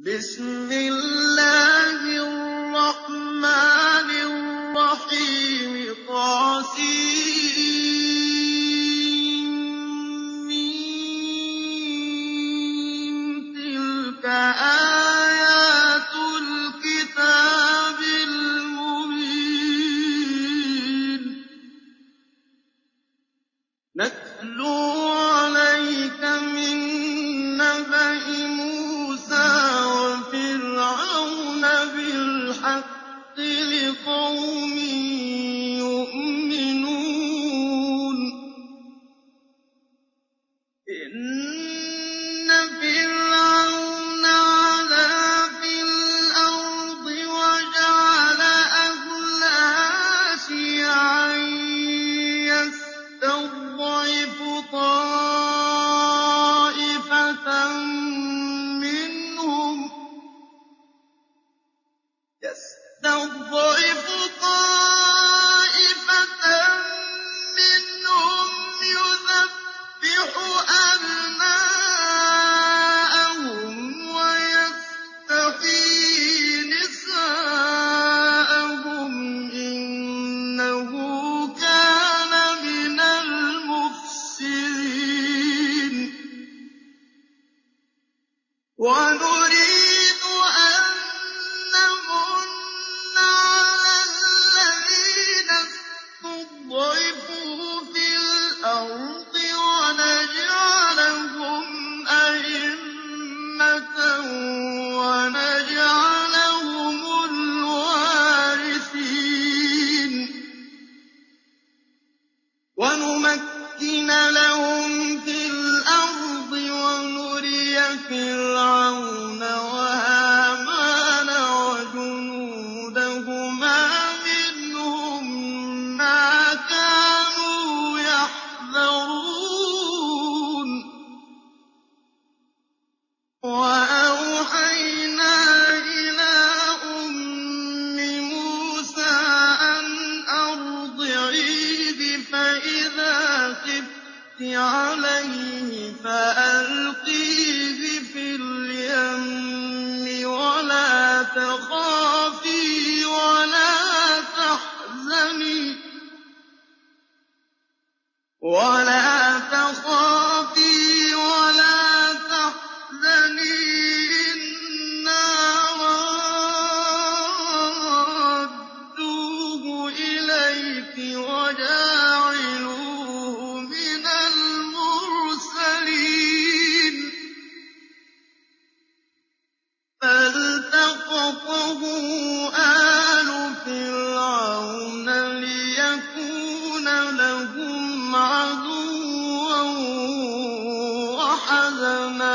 بِسْمِ اللَّهِ الرَّحْمَٰنِ وَحَزَنًا ۗ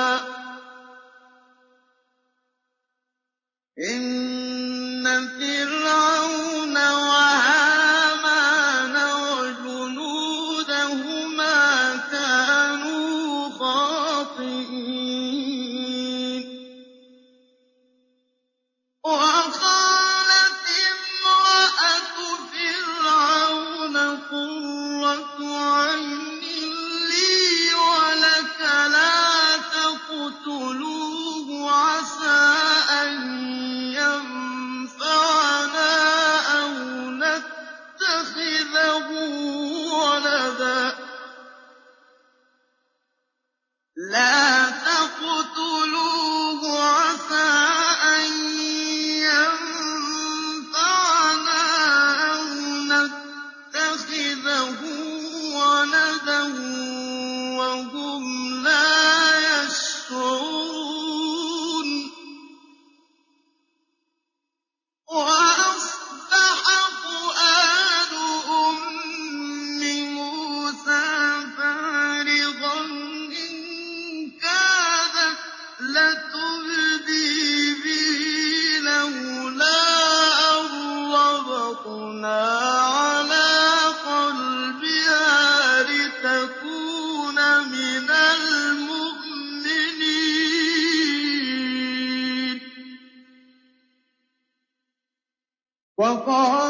وَقَالَتْ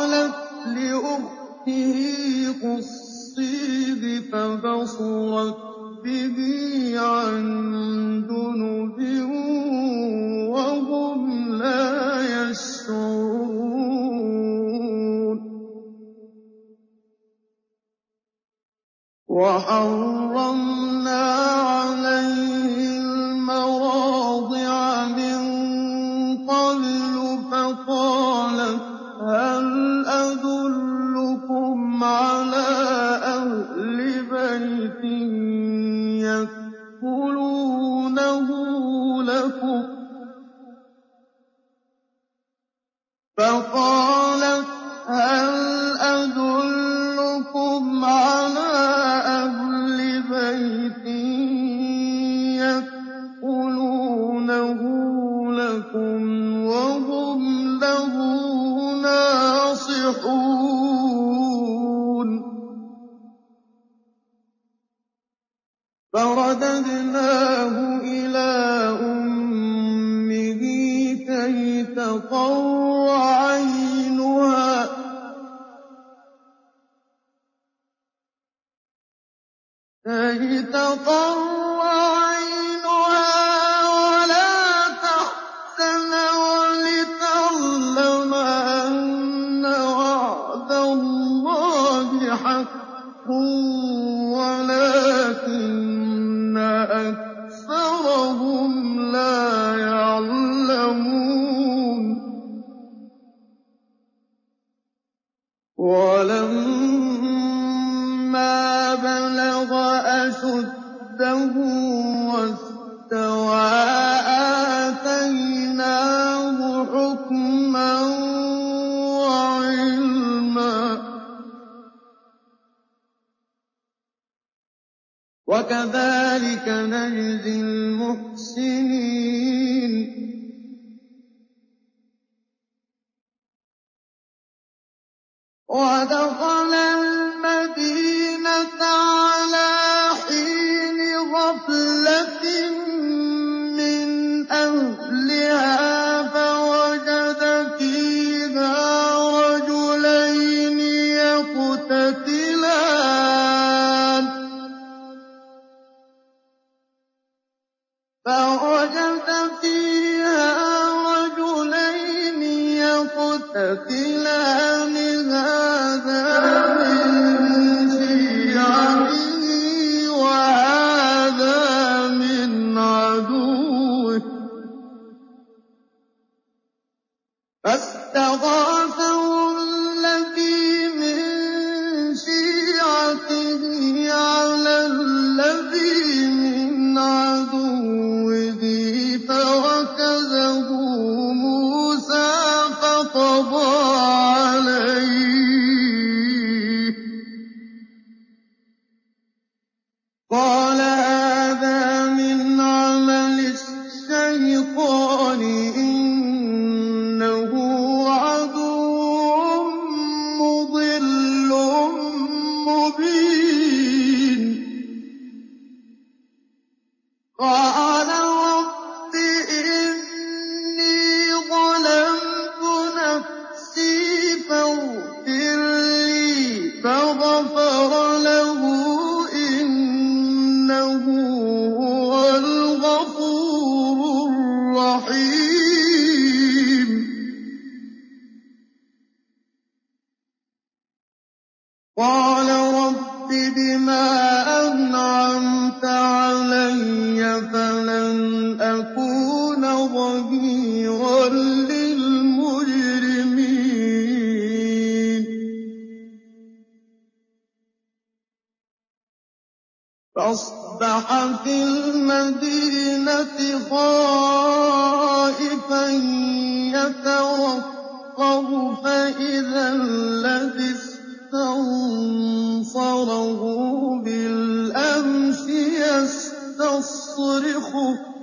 يَسْتَصْرِخُهُ ۚ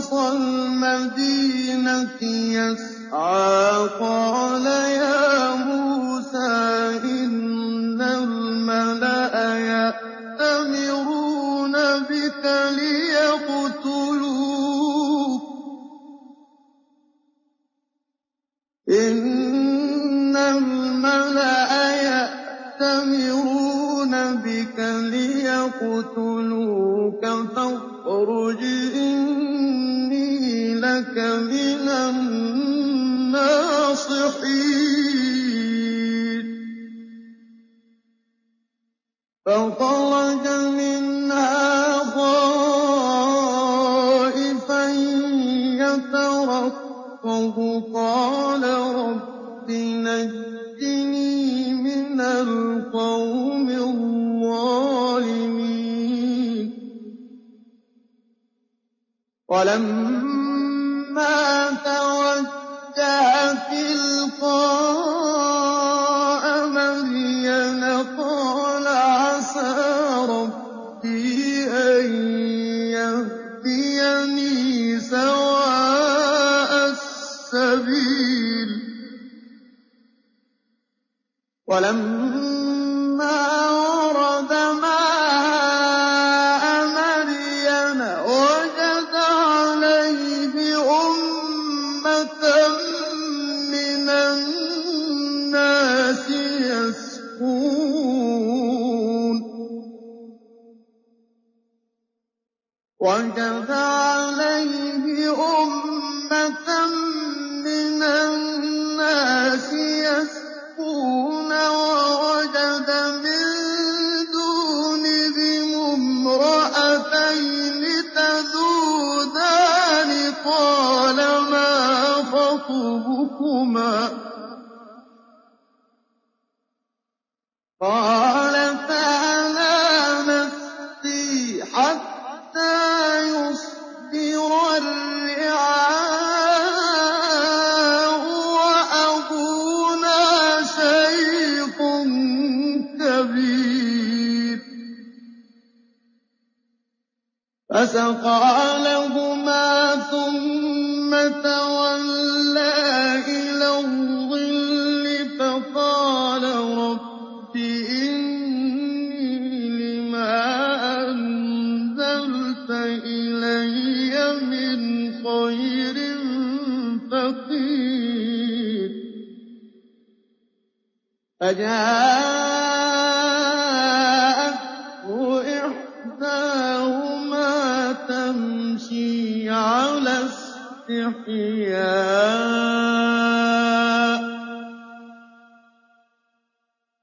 وسط المدينة يسعى. قال يا موسى مِنَ النَّاصِحِينَ فَخَرَجَ مِنْهَا خَائِفًا يَتَرَقَّبُ ۖ قَالَ رَبِّ نَجِّنِي مِنَ الْقَوْمِ الظَّالِمِينَ. فَمَا تَوَكَّلَ تِلْقَاءَ مَدْيَنَ قَالَ عَسَىٰ رَبِّي أَن يَهْدِيَنِي سَوَاءَ السَّبِيلِ.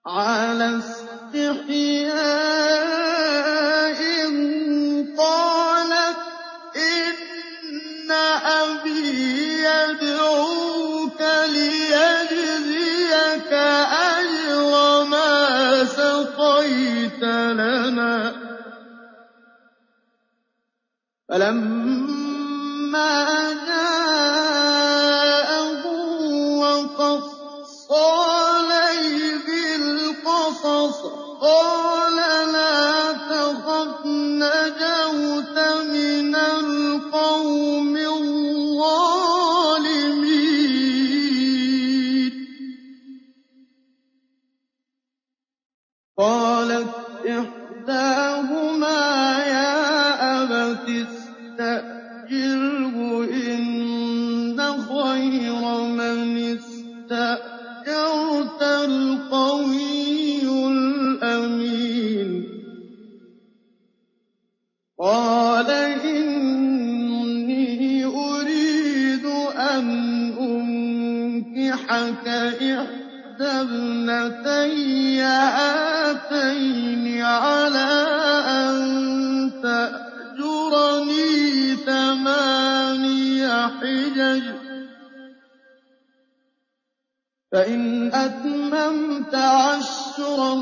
عَلَى اسْتِحْيَاءٍ. تعسرا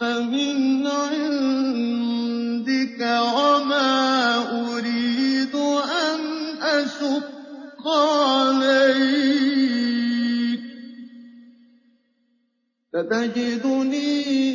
فَمِنْ عِندِكَ ۖ وَمَا أُرِيدُ أَنْ أَشُقَّ عَلَيْكَ ۚ. سَتَجِدُنِي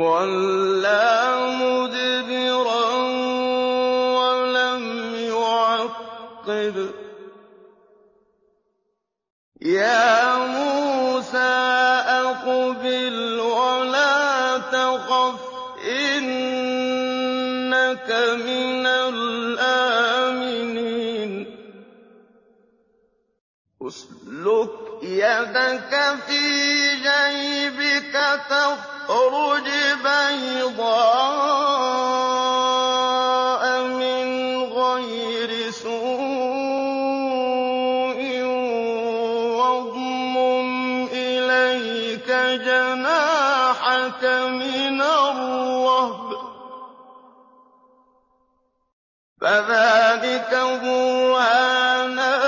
وَلَّىٰ مُدْبِرًا وَلَمْ يُعَقِّبْ ۚ يَا مُوسَىٰ أَقْبِلْ وَلَا تَخَفْ ۖ إِنَّكَ مِنَ الْآمِنِينَ اسْلُكْ يَدَكَ فِي جَيْبِكَ تَخْرُجْ بَيْضَاءَ مِنْ غَيْرِ سُوءٍ وَاضْمُمْ إِلَيْكَ جَنَاحَكَ مِنَ الرَّهْبِ ۖ فَذَانِكَ بُرْهَانَانِ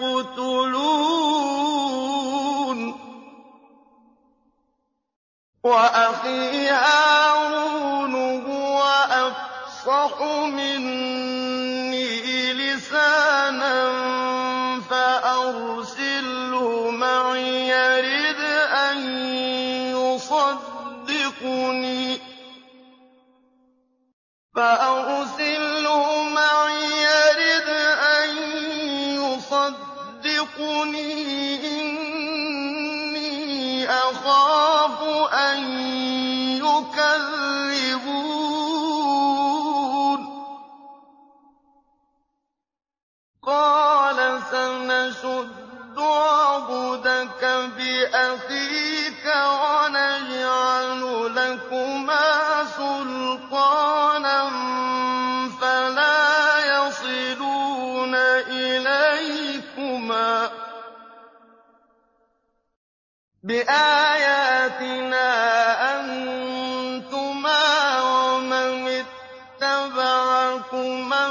يَقْتُلُونَ. يَأْتُونِي إِنِّي أَخَافُ أَن يُكَذِّبُونِ قَالَ سَنَشُدُّ عَضُدَكَ بِأَخِيكَ وَنَجْعَلُ لَكُمَا سُلْطَانًا بِآيَاتِنَا أَنتُمَا وَمَنِ اتَّبَعَكُمَا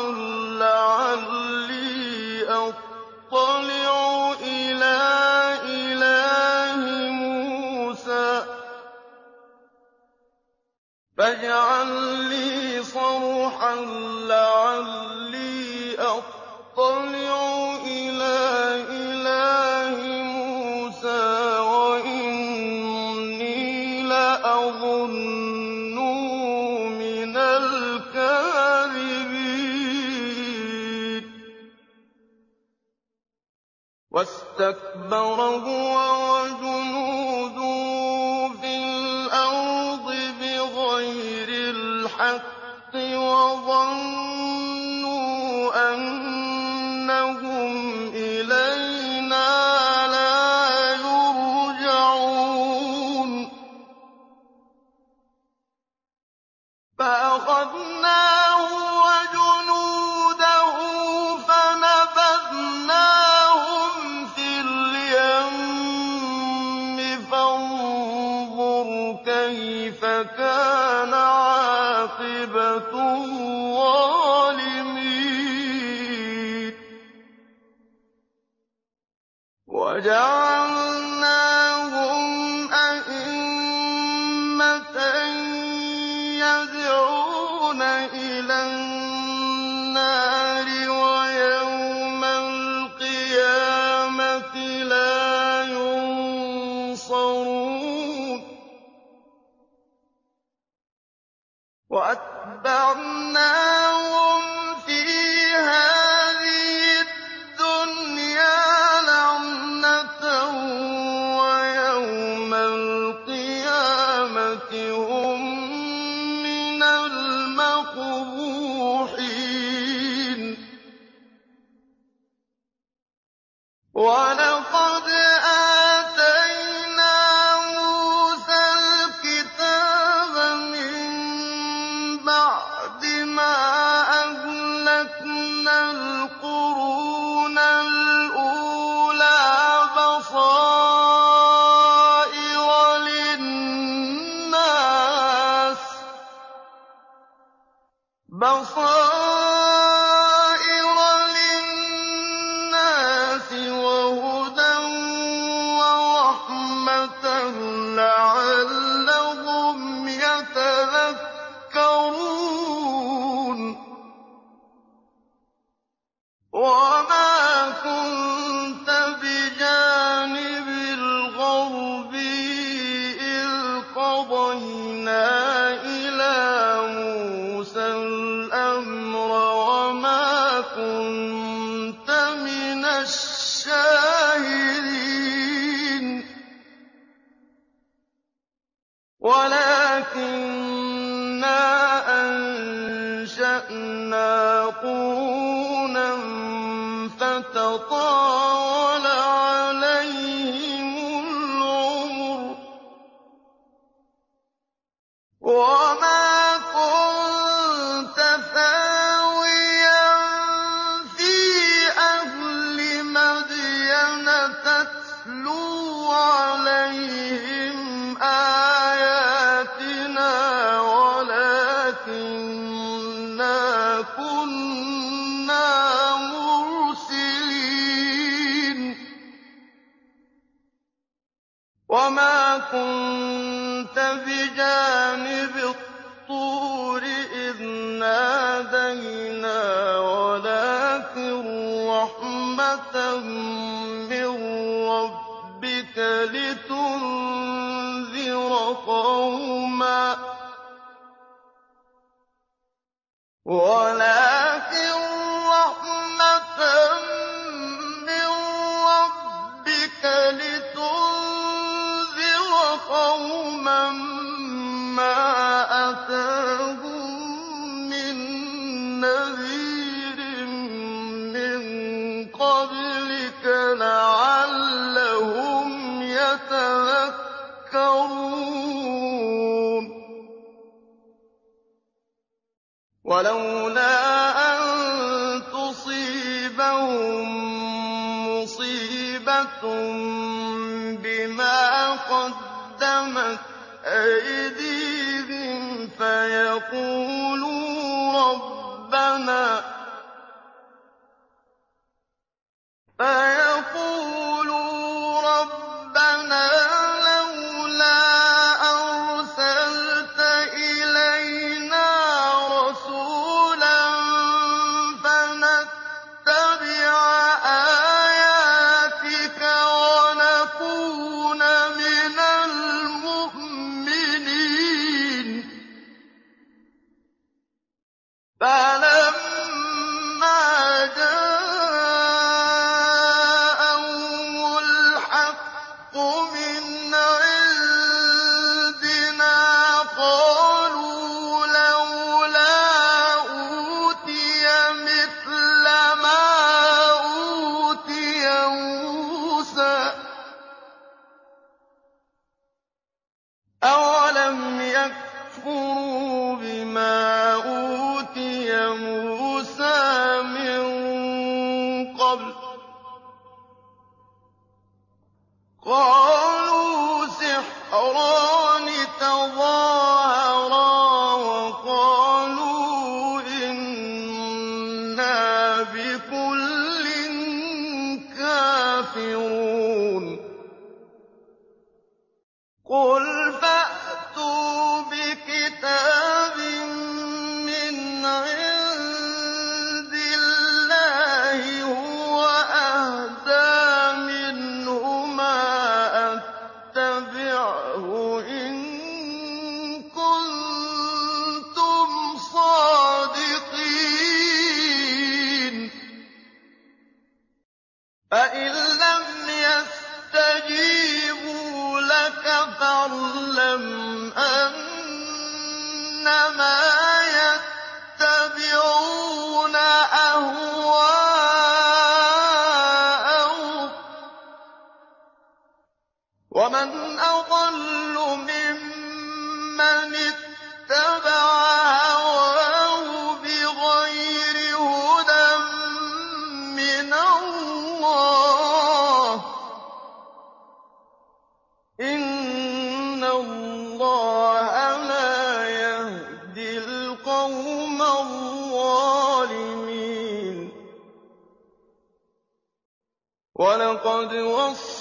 الله وَلَٰكِنَّا أَنشَأْنَا قُرُونًا فَتَطَاوَلَ وَلَوْلَا أَن تُصِيبَهُم مُّصِيبَةٌ بِمَا قَدَّمَتْ أَيْدِيهِمْ فَيَقُولُوا رَبَّنَا إِنَّا بِكُلٍّ كَافِرُونَ.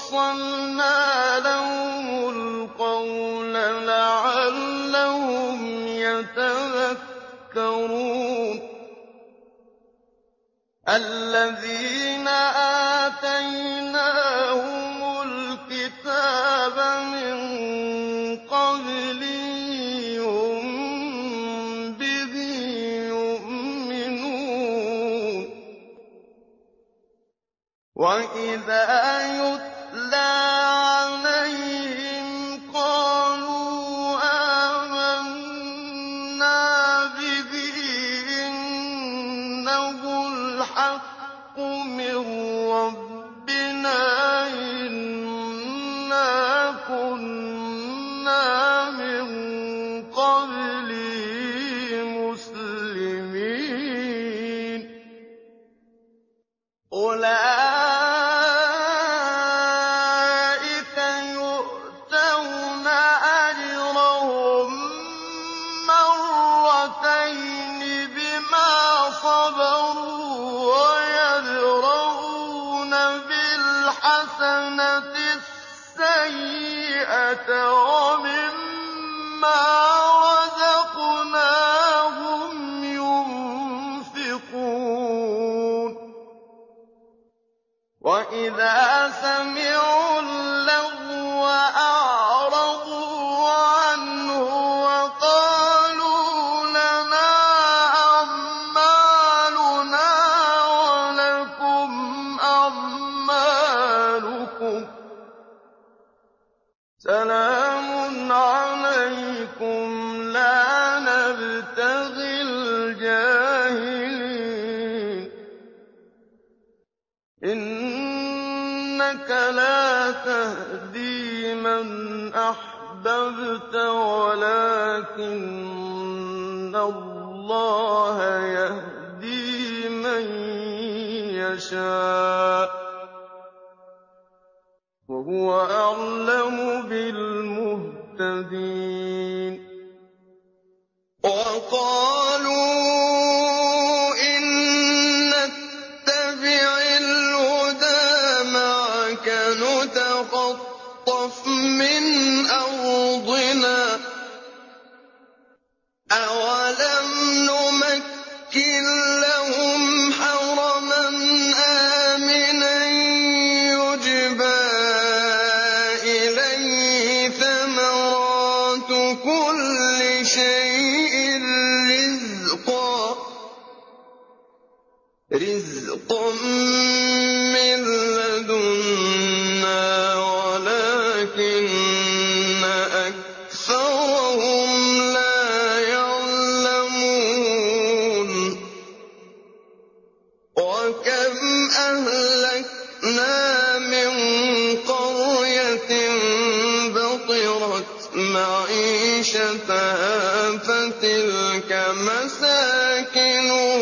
وَصَلْنَا لَهُمُ الْقَوْلَ لَعَلَّهُمْ يَتَذَكَّرُونَ. لَا تَهْدِي مَنْ أَحْبَبْتَ وَلَٰكِنَّ اللَّهَ يَهْدِي مَن يَشَاءُ ۚ وَهُوَ أَعْلَمُ بِالْمُهْتَدِينَ ساكنها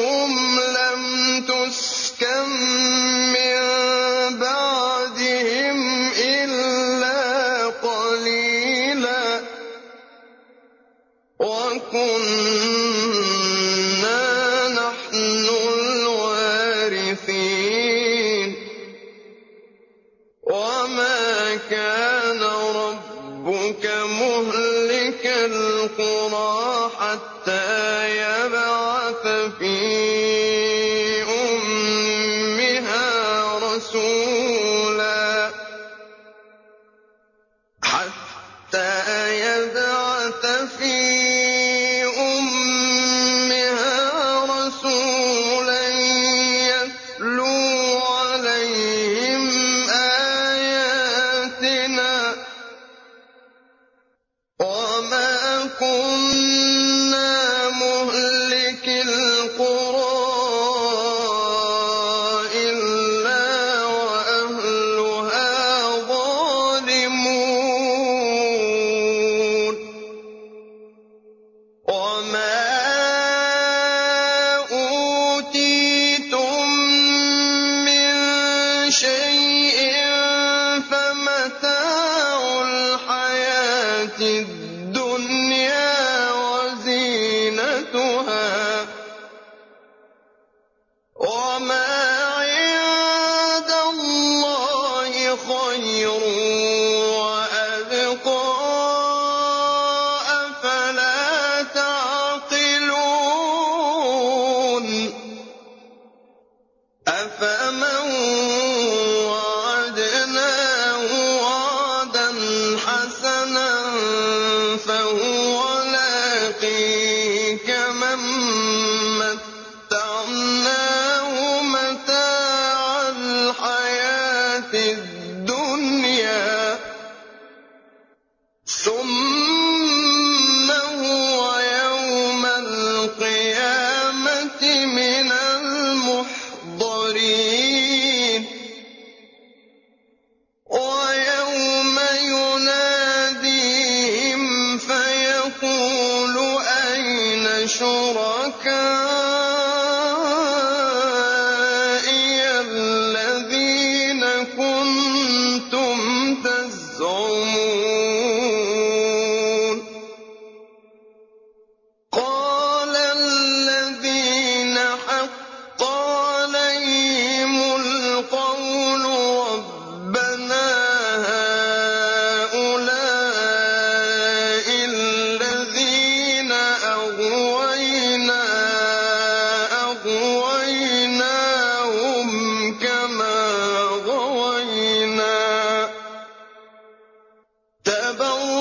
تبرأ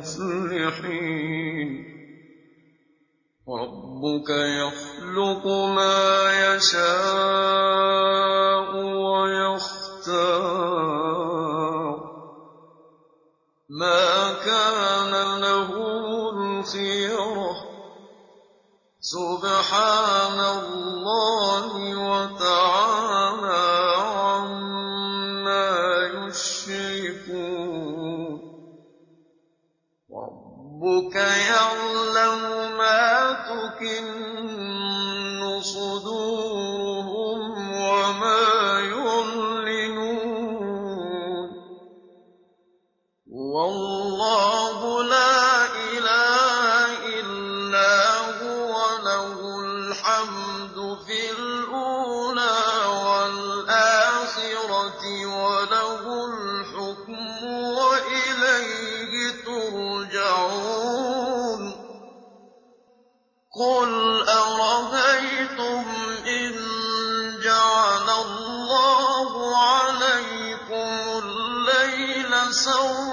مُصْلِحِينَ رَبُّكَ يَخْلُقُ مَا يَشَاءُ وَيَخْتَارُ. مَا كَانَ له الْخِيَرَةُ سُبْحَانَ اللَّهِ تَنسَوْا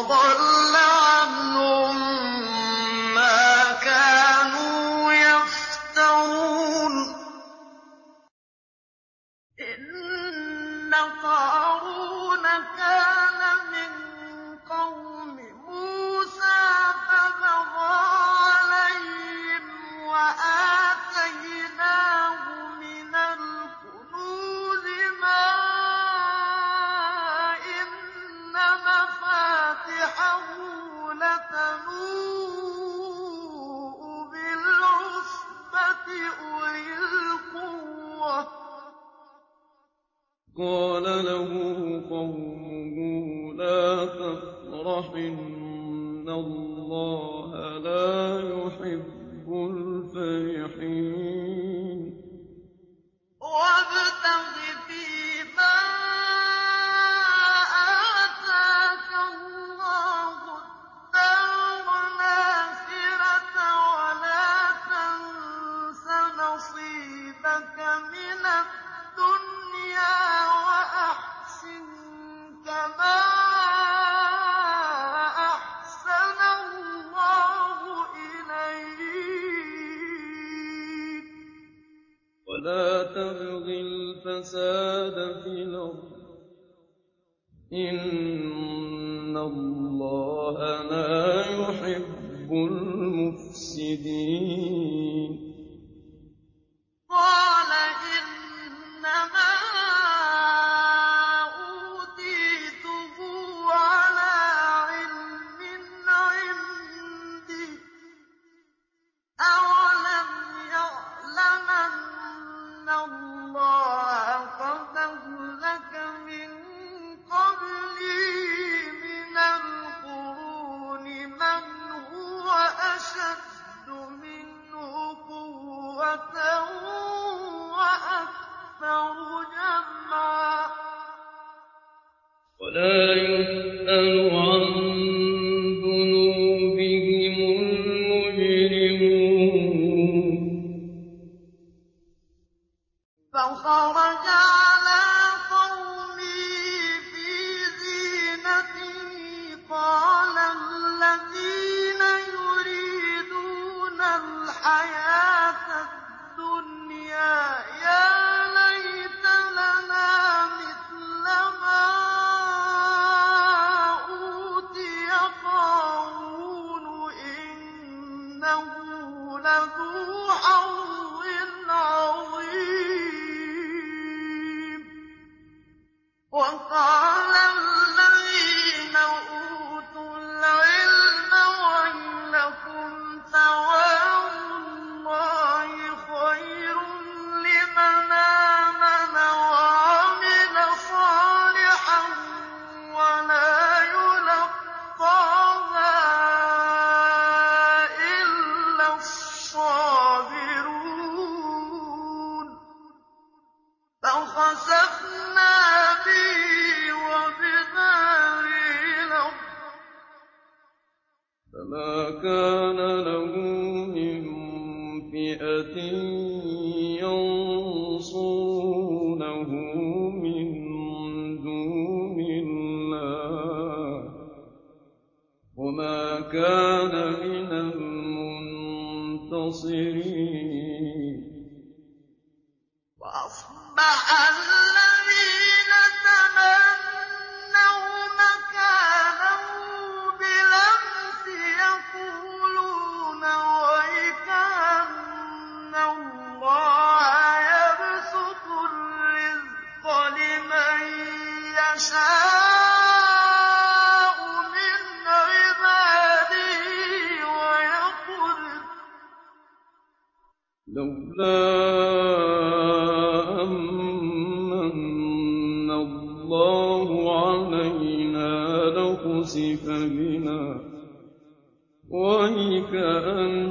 وضل الفساد في الأرض. إن الله لا يحب المفسدين. قال إنما ولا يسأل وكأنه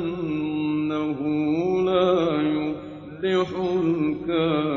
لا يفلح الكافرون.